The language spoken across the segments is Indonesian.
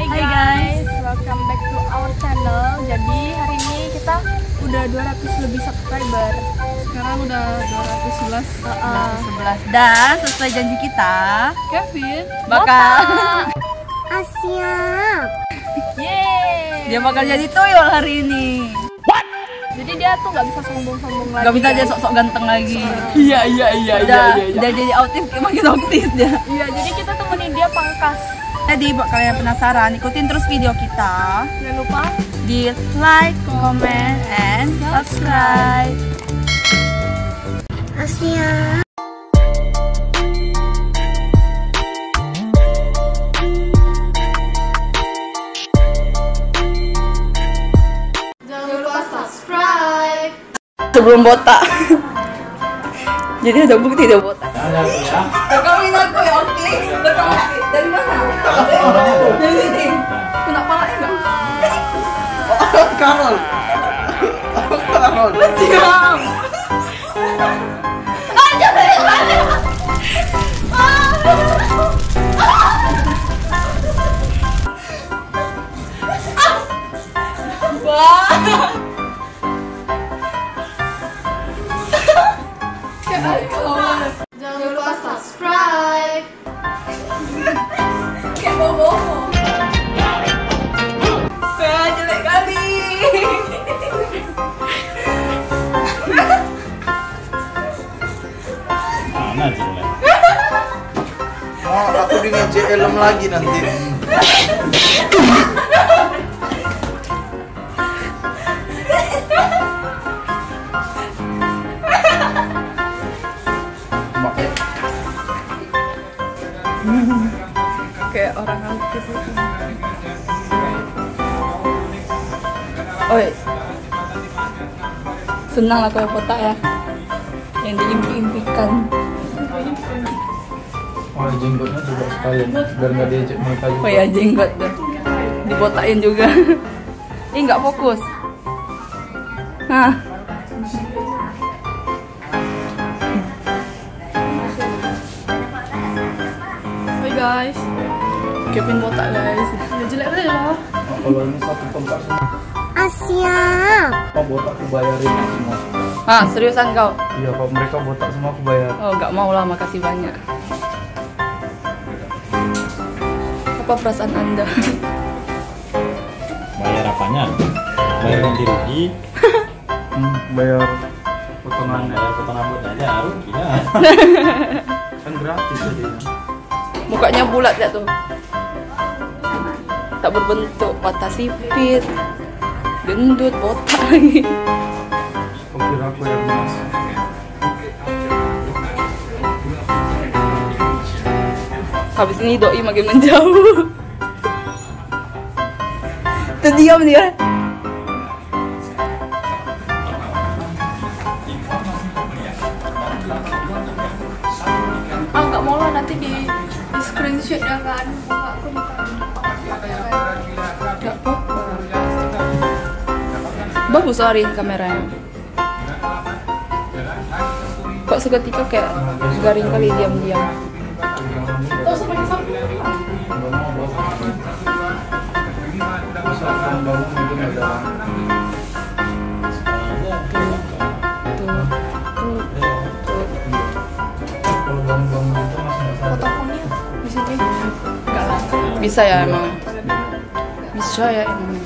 Hai guys, welcome back to our channel. Jadi hari ini kita udah 200 lebih subscriber. Sekarang udah 211 Uh, 11 Dan sesuai janji kita Kevin, Bakal Asia. Yeay. Dia bakal jadi tuyul hari ini Jadi dia tuh nggak bisa sombong-sombong lagi. Gak bisa dia guys. sok-sok ganteng lagi Iya iya iya Udah, udah jadi autis, makin autis dia Iya, jadi kita temenin dia pangkas. Jadi buat kalian yang penasaran, ikutin terus video kita. Jangan lupa Di like, comment, and subscribe. Asia. Sebelum botak. Jadi ada bukti dia botak Sini Kena enggak? Karol. Karol. Diam? Wah jangan jelek kali? Oh, aku dengan JLM lagi nanti. Kayak orang autis itu Oi. Senang lah kalau kotak ya. Yang diimpi-impikan. Oh, jenggotnya juga sekalian biar nggak diajak mereka juga. Oh ya jenggot tuh. Dibotakin juga. Ih nggak fokus. Nah guys, Kevin botak guys ya jelek aja lah. Kalau ini satu tempat semua. Asia. Apa botak aku bayarin semua? Ah seriusan kau? Iya, kalau mereka botak semua aku bayar. Oh nggak mau lah makasih banyak Apa perasaan anda? Bayar apanya? Bayar ganti rugi. Hmm, bayar potongan Bayar potong rambut aja rugi ya. kan gratis jadinya. Mukanya bulat ya tuh Tak berbentuk, patah sipit. Gendut, botak lagi. Kau kira aku yang mas? Habis ini doi makin menjauh. Terdiam dia. Ah nggak mau lah nanti di, di screenshot ya kan. Aku Gak apa-apa. Bagus hari kameranya. Kok seketika kayak garing kali diam-diam. Bisa ya emang Bisa ya emang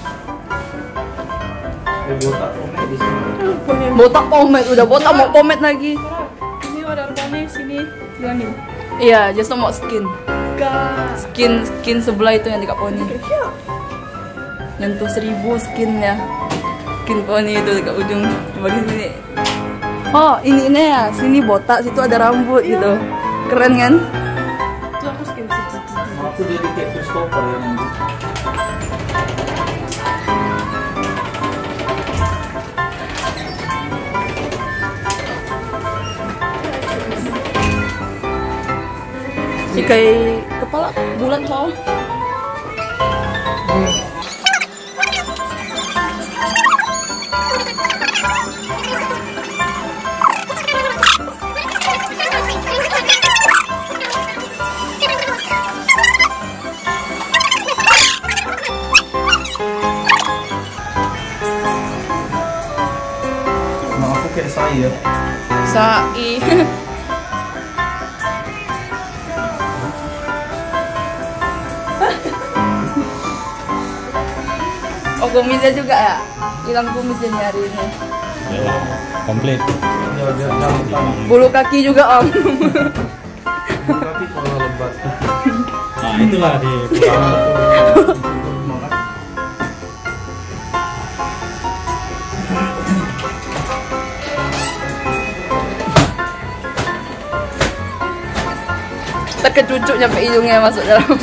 Eh botak kok di sini. Botak pomade, udah botak mau pomade lagi. Ini ada rupanya sini. Iya, just mau skin. Skin, skin sebelah itu yang dekat poni Nyentuh seribu skin ya Skin poni itu dekat ujung. Bagian sini. Oh, ini ini ya, sini botak, situ ada rambut gitu. Keren kan? Tuh aku skin. Aku jadi kayak Christopher kay kepala bulan tau Sa-i. kumisnya juga ya? Hilang kumisnya hari ini. Ya, komplit. Bulu kaki juga om. Tapi kalau lebat. Nah, itulah di. Terkecucuk nyampe hidungnya masuk dalam.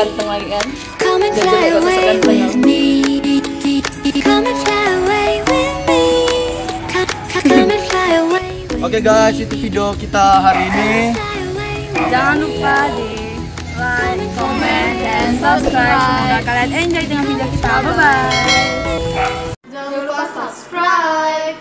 Fly away with Oke guys, itu video kita hari ini. Jangan lupa di like, comment, dan subscribe. Semoga kalian enjoy dengan video kita. Bye bye. Jangan lupa subscribe